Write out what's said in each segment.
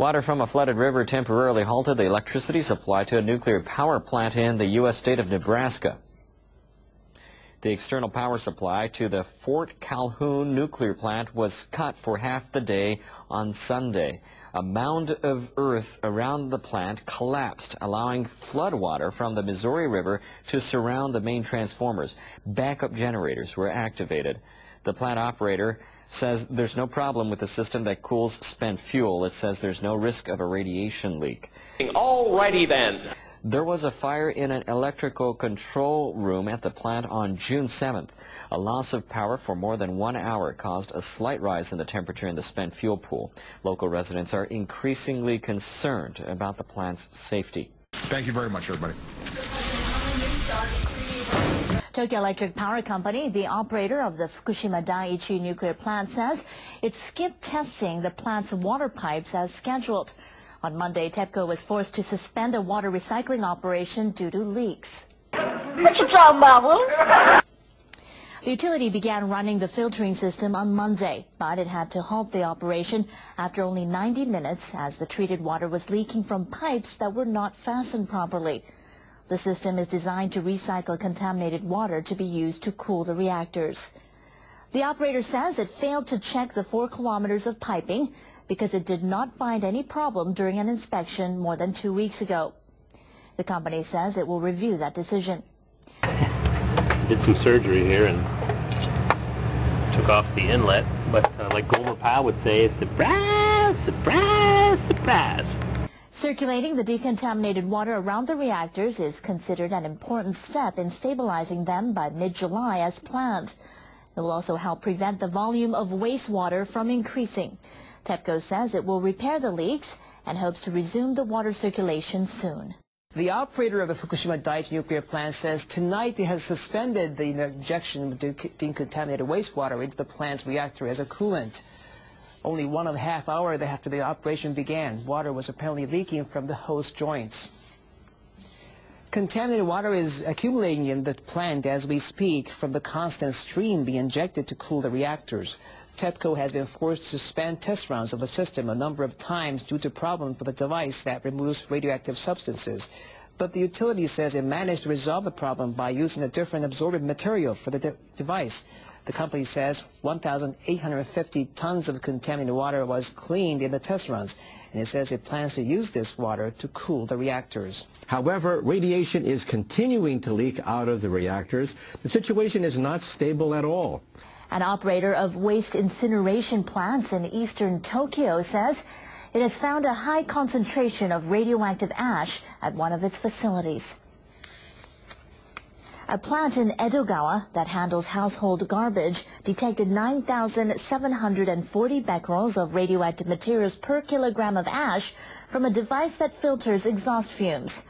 Water from a flooded river temporarily halted the electricity supply to a nuclear power plant in the U.S. state of Nebraska. The external power supply to the Fort Calhoun nuclear plant was cut for half the day on Sunday. A mound of earth around the plant collapsed, allowing floodwater from the Missouri River to surround the main transformers. Backup generators were activated. The plant operator says there's no problem with the system that cools spent fuel. It says there's no risk of a radiation leak. Alrighty then. There was a fire in an electrical control room at the plant on June 7th. A loss of power for more than one hour caused a slight rise in the temperature in the spent fuel pool. Local residents are increasingly concerned about the plant's safety. Thank you very much, everybody. Tokyo Electric Power Company, the operator of the Fukushima Daiichi nuclear plant, says it skipped testing the plant's water pipes as scheduled. On Monday, TEPCO was forced to suspend a water recycling operation due to leaks. What you talking about, The utility began running the filtering system on Monday, but it had to halt the operation after only 90 minutes as the treated water was leaking from pipes that were not fastened properly. The system is designed to recycle contaminated water to be used to cool the reactors. The operator says it failed to check the four kilometers of piping because it did not find any problem during an inspection more than two weeks ago. The company says it will review that decision. Did some surgery here and took off the inlet, but uh, like Gomer Pyle would say, surprise, surprise, surprise. Circulating the decontaminated water around the reactors is considered an important step in stabilizing them by mid-July as planned. It will also help prevent the volume of wastewater from increasing. TEPCO says it will repair the leaks and hopes to resume the water circulation soon. The operator of the Fukushima Daiichi nuclear plant says tonight it has suspended the injection of decontaminated wastewater into the plant's reactor as a coolant. Only one and a half hour after the operation began, water was apparently leaking from the hose joints. Contaminated water is accumulating in the plant as we speak from the constant stream being injected to cool the reactors. TEPCO has been forced to suspend test runs of the system a number of times due to problems with a device that removes radioactive substances. But the utility says it managed to resolve the problem by using a different absorbent material for the de device. The company says 1,850 tons of contaminated water was cleaned in the test runs, and it says it plans to use this water to cool the reactors. However, radiation is continuing to leak out of the reactors. The situation is not stable at all. An operator of waste incineration plants in eastern Tokyo says it has found a high concentration of radioactive ash at one of its facilities. A plant in Edogawa that handles household garbage detected 9,740 becquerels of radioactive materials per kilogram of ash from a device that filters exhaust fumes.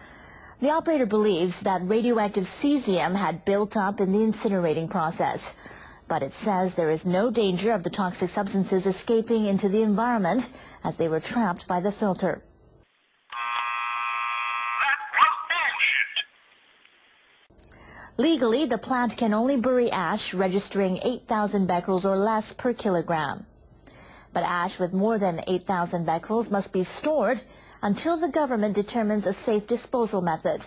The operator believes that radioactive cesium had built up in the incinerating process. But it says there is no danger of the toxic substances escaping into the environment as they were trapped by the filter. Legally, the plant can only bury ash registering 8,000 becquerels or less per kilogram. But ash with more than 8,000 becquerels must be stored until the government determines a safe disposal method.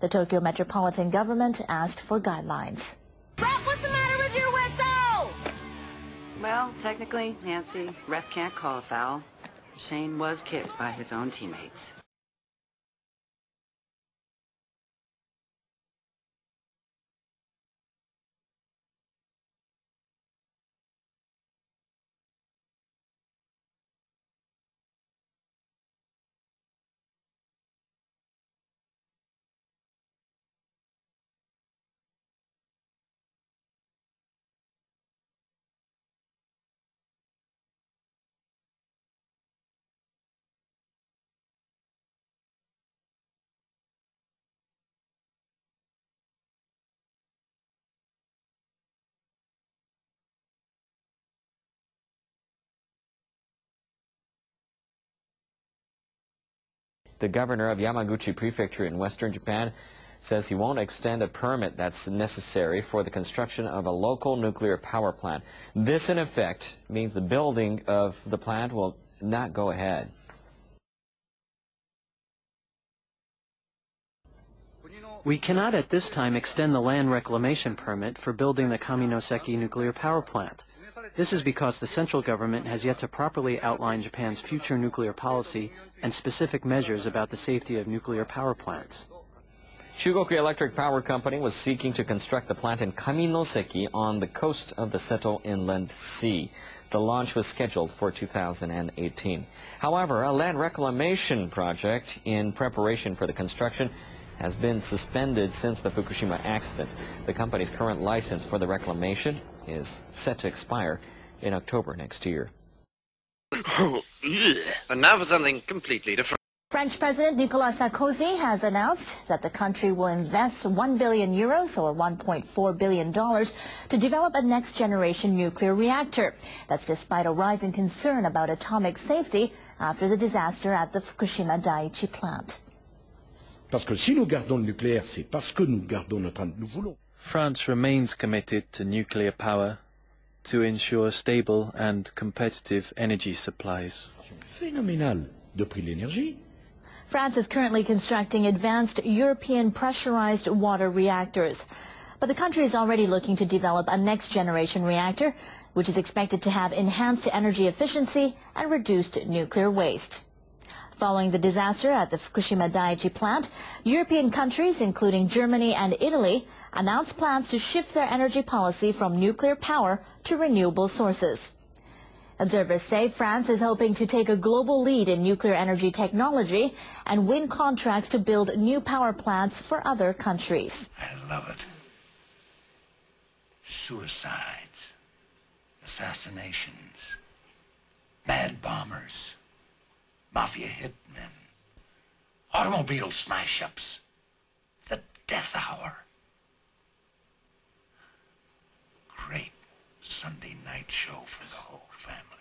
The Tokyo Metropolitan Government asked for guidelines. Rep, what's the matter with your whistle? Well, technically, Nancy, ref can't call a foul. Shane was kicked by his own teammates. The governor of Yamaguchi Prefecture in western Japan says he won't extend a permit that's necessary for the construction of a local nuclear power plant. This, in effect, means the building of the plant will not go ahead. We cannot at this time extend the land reclamation permit for building the Kaminoseki nuclear power plant. This is because the central government has yet to properly outline Japan's future nuclear policy and specific measures about the safety of nuclear power plants. Chugoku Electric Power Company was seeking to construct the plant in Kaminoseki on the coast of the Seto Inland Sea. The launch was scheduled for 2018. However, a land reclamation project in preparation for the construction has been suspended since the Fukushima accident. The company's current license for the reclamation is set to expire in October next year. and now for something completely different. French President Nicolas Sarkozy has announced that the country will invest 1 billion euros or 1.4 billion dollars to develop a next generation nuclear reactor. That's despite a rising concern about atomic safety after the disaster at the Fukushima Daiichi plant. Parce que si nous gardons le nucléaire, c'est parce que nous gardons notre... Nous voulons... France remains committed to nuclear power to ensure stable and competitive energy supplies. Phénoménal de prix de l'énergie. France is currently constructing advanced European pressurized water reactors. But the country is already looking to develop a next-generation reactor, which is expected to have enhanced energy efficiency and reduced nuclear waste. Following the disaster at the Fukushima Daiichi plant, European countries, including Germany and Italy, announced plans to shift their energy policy from nuclear power to renewable sources. Observers say France is hoping to take a global lead in nuclear energy technology and win contracts to build new power plants for other countries. I love it. Suicides, assassinations, mad bombers, mafia hitmen, automobile smash-ups, the death hour. Great Sunday night show for the whole family.